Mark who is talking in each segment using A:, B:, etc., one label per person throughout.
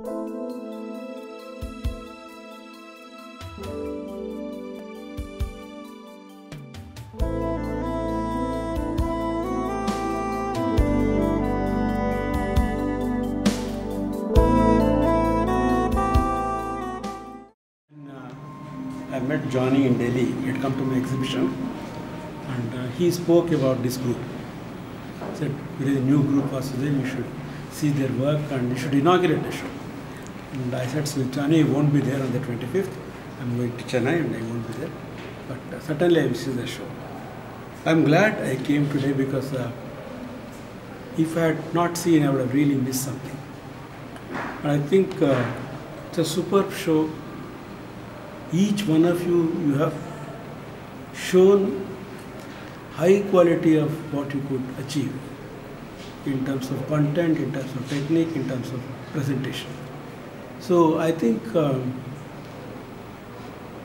A: Uh, I met Johnny in Delhi. He had come to my exhibition and uh, he spoke about this group. He said, there is a new group for Sudan, you should see their work and you should inaugurate the show. And I said, Johnny won't be there on the 25th. I'm going to Chennai and I won't be there. But uh, certainly I will see the show. I'm glad I came today because uh, if I had not seen, I would have really missed something. But I think uh, it's a superb show each one of you you have shown high quality of what you could achieve in terms of content in terms of technique in terms of presentation so i think um,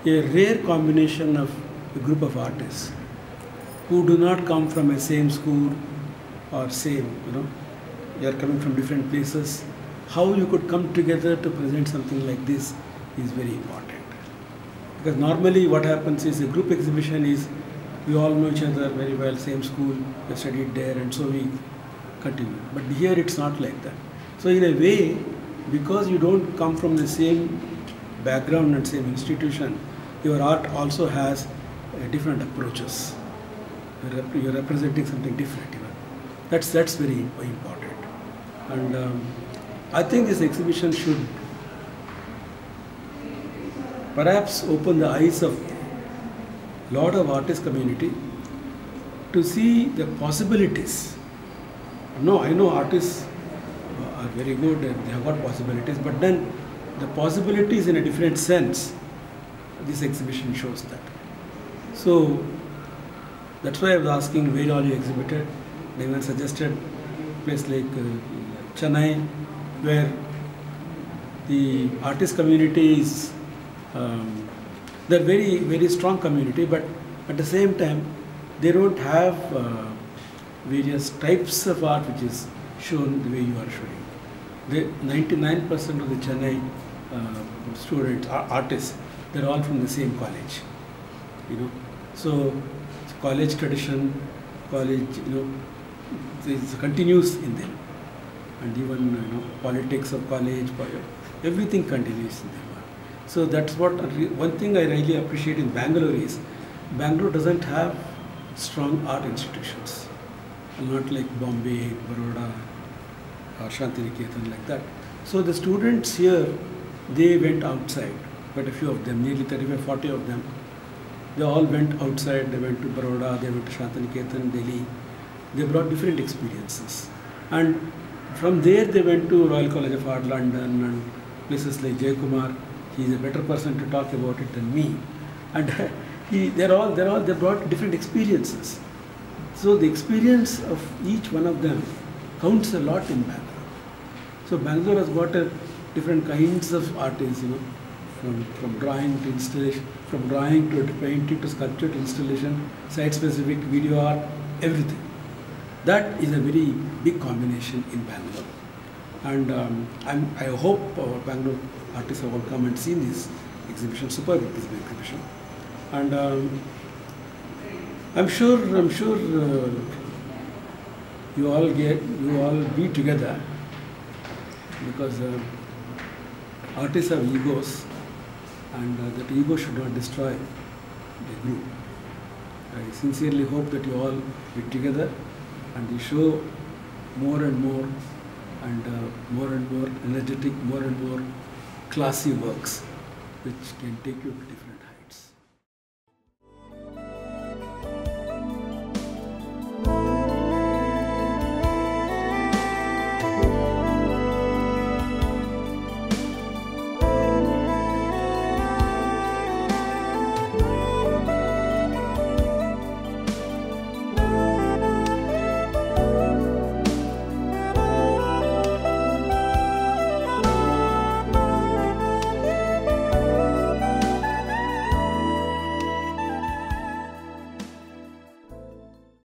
A: a rare combination of a group of artists who do not come from a same school or same you know they are coming from different places how you could come together to present something like this is very important because normally what happens is a group exhibition is we all know each other very well, same school, we studied there, and so we continue. But here it's not like that. So in a way, because you don't come from the same background and same institution, your art also has uh, different approaches. You're, rep- you're representing something different. You know. That's that's very important. And um, I think this exhibition should perhaps open the eyes of a lot of artist community to see the possibilities. No, I know artists are very good and they have got possibilities, but then the possibilities in a different sense, this exhibition shows that. So that's why I was asking where all you exhibited. They even suggested place like uh, Chennai, where the artist community is um, they're very very strong community but at the same time they don't have uh, various types of art which is shown the way you are showing the 99% of the chennai uh, students ar- artists. They're all from the same college you know. So college tradition college you know it continues in them. And even you know politics of college everything continues in them. So that's what one thing I really appreciate in Bangalore is Bangalore doesn't have strong art institutions, not like Bombay, Baroda, or Shantiniketan like that. So the students here, they went outside, but a few of them, nearly 35, 40 of them, they all went outside. They went to Baroda, they went to Shantiniketan, Delhi. They brought different experiences, and from there they went to Royal College of Art, London, and places like Jay Kumar he is a better person to talk about it than me. And he, they're all, they're all, they brought different experiences. So the experience of each one of them counts a lot in Bangalore. So Bangalore has got a different kinds of artists, you know, from, from drawing to installation, from drawing to, painting to sculpture to installation, site-specific video art, everything. That is a very big combination in Bangalore. And um, I hope our Bangalore artists have all come and seen this exhibition, superb exhibition. And um, I'm sure, I'm sure uh, you all get, you all be together because uh, artists have egos and uh, that ego should not destroy the group. I sincerely hope that you all be together and you show more and more and uh, more and more energetic, more and more classy works which can take you to different